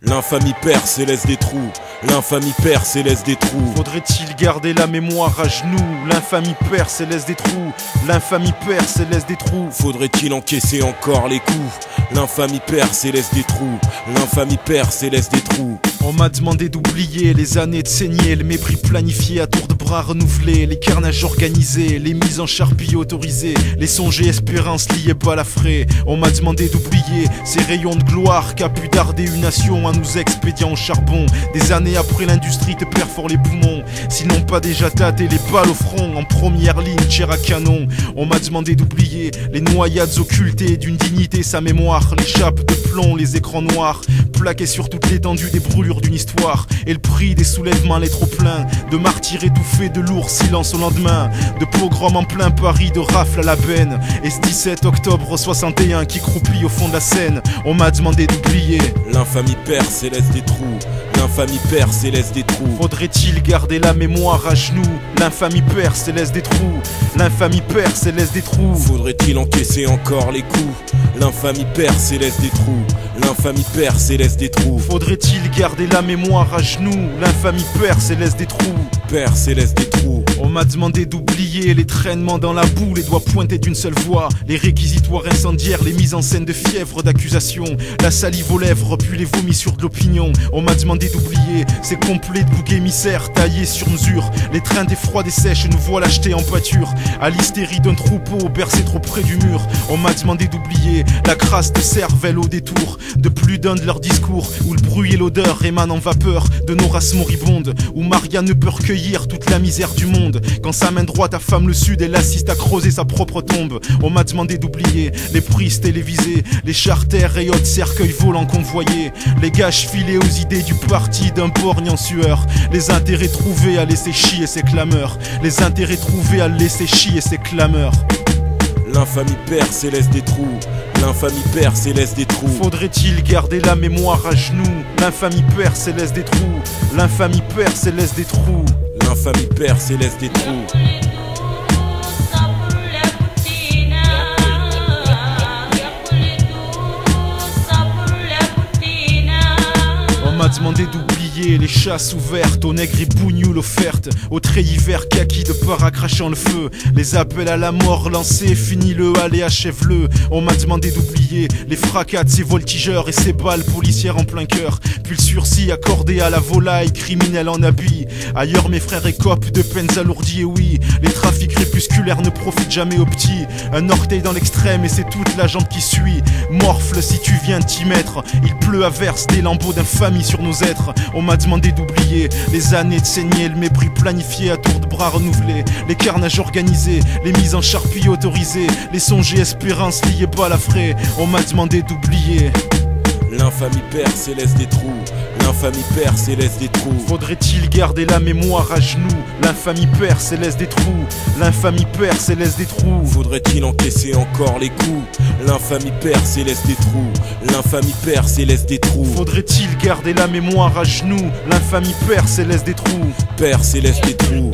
L'infamie perce et laisse des trous. L'infamie perce et laisse des trous. Faudrait-il garder la mémoire à genoux? L'infamie perce et laisse des trous. L'infamie perce et laisse des trous. Faudrait-il encaisser encore les coups? L'infamie perce et laisse des trous. L'infamie perce et laisse des trous. On m'a demandé d'oublier les années de saigner, le mépris planifié à tour de bras renouvelés, les carnages organisés, les mises en charpie autorisées, les songes et espérances liées balafrées. On m'a demandé d'oublier ces rayons de gloire qu'a pu darder une nation à nous expédiant au charbon. Des années après l'industrie te perfore les poumons, s'ils n'ont pas déjà tâté les balles au front en première ligne, tir à canon. On m'a demandé d'oublier les noyades occultées d'une dignité, sa mémoire, les chapes de plomb, les écrans noirs, plaqués sur toute l'étendue des brûlures d'une histoire. Et le prix des soulèvements l'est trop plein, de martyrs étouffés, de lourds silences au lendemain, de pogroms en plein Paris, de rafles à la benne. Et ce 17 octobre 61 qui croupit au fond de la Seine, on m'a demandé d'oublier. L'infamie et laisse des trous. L'infamie perce et des trous. Faudrait-il garder la mémoire à genoux? L'infamie perce et laisse des trous. L'infamie perce et laisse des trous. Faudrait-il encaisser encore les coups? L'infamie perce et laisse des trous. L'infamie perce et laisse des trous. Faudrait-il garder la mémoire à genoux? L'infamie perce et laisse des trous. Perce et laisse des trous. On m'a demandé d'oublier les traînements dans la boue, les doigts pointés d'une seule voix, les réquisitoires incendiaires, les mises en scène de fièvre d'accusation, la salive aux lèvres, puis les vomis sur de l'opinion. On m'a demandé d'oublier ces complets de boucs émissaires taillés sur mesure, les trains des froids des sèches nous voilà achetés en pâture, à l'hystérie d'un troupeau bercé trop près du mur. On m'a demandé d'oublier la crasse de cervelle au détour de plus d'un de leurs discours, où le bruit et l'odeur émanent en vapeur de nos races moribondes, où Maria ne peut recueillir toute la misère du monde. Quand sa main droite affame le sud, elle assiste à creuser sa propre tombe. On m'a demandé d'oublier les prises télévisées, les charters et autres cercueils volants convoyés, les gages filés aux idées du parti d'un borgne en sueur, les intérêts trouvés à laisser chier ses clameurs, les intérêts trouvés à laisser chier ses clameurs. L'infamie perce et laisse des trous. L'infamie perce et laisse des trous. Faudrait-il garder la mémoire à genoux? L'infamie perce et laisse des trous. L'infamie perce et laisse des trous. Et laisse des trous. On m'a demandé d'oublier les chasses ouvertes, aux nègres et bougnoules offertes, aux traits hiver kaki de para crachant le feu, les appels à la mort lancés, fini le allez achève-le. On m'a demandé d'oublier les fracas de ces voltigeurs et ces balles policières en plein cœur, puis le sursis accordé à la volaille criminelle en habit. Ailleurs mes frères écopent de peines alourdies et oui, les trafics crépusculaires ne profitent jamais aux petits. Un orteil dans l'extrême et c'est toute la jambe qui suit. Morfle si tu viens t'y mettre, il pleut à verse des lambeaux d'infamie sur nos êtres. On m'a demandé d'oublier les années de saigner, le mépris planifié à tour de bras renouvelés, les carnages organisés, les mises en charpie autorisées, les songes et espérances liées balafrées. On m'a demandé d'oublier. L'infamie perce et laisse des trous. L'infamie perce et laisse des trous. Faudrait-il garder la mémoire à genoux? L'infamie perce et laisse des trous. L'infamie perce et laisse des trous. Faudrait-il encaisser encore les coups? L'infamie perce et laisse des trous. L'infamie perce et laisse des trous. Faudrait-il garder la mémoire à genoux? L'infamie perce et laisse des trous. Perce et laisse des trous.